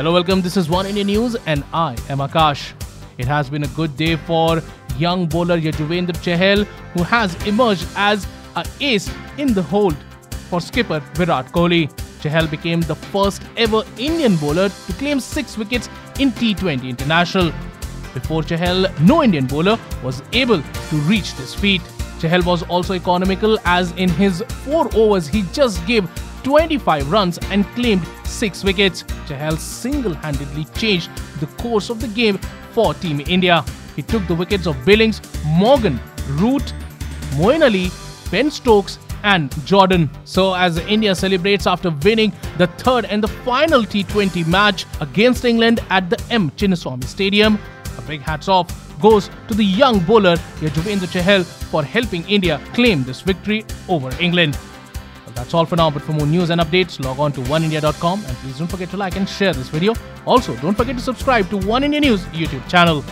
Hello, welcome. This is One India News, and I am Akash. It has been a good day for young bowler Yuzvendra Chahal, who has emerged as a ace in the hold for skipper Virat Kohli. Chahal became the first ever Indian bowler to claim six wickets in T20 International. Before Chahal, no Indian bowler was able to reach this feat. Chahal was also economical as in his 4 overs he just gave 25 runs and claimed 6 wickets. Chahal single-handedly changed the course of the game for Team India. He took the wickets of Billings, Morgan, Root, Moeen Ali, Ben Stokes and Jordan. So as India celebrates after winning the third and the final T20 match against England at the M. Chinnaswamy Stadium, a big hats off goes to the young bowler Yuzvendra Chahal for helping India claim this victory over England. Well, that's all for now, but for more news and updates, log on to oneindia.com and please don't forget to like and share this video. Also, don't forget to subscribe to One India News YouTube channel.